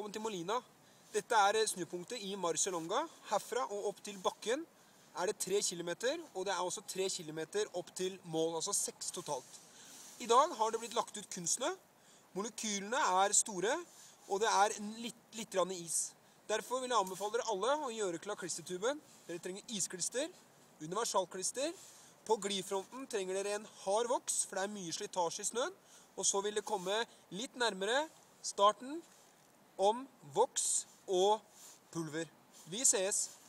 velkommen til Molina. Dette er eh, snupunktet i Marcialonga. Herfra og opp til bakken er det tre kilometer, og det er også tre kilometer opp til mål, altså seks totalt. I dag har det blitt lagt ut kunstsnø. Molekylene er store, og det er litt, litt is. Derfor vil jeg anbefale dere alle å gjøre klar klistertuben. Dere trenger isklister, universalklister. På glifronten trenger dere en hard voks, for det er mye slitasje i snøen. Og så vil det komme litt nærmere starten om voks og pulver. Vi sees!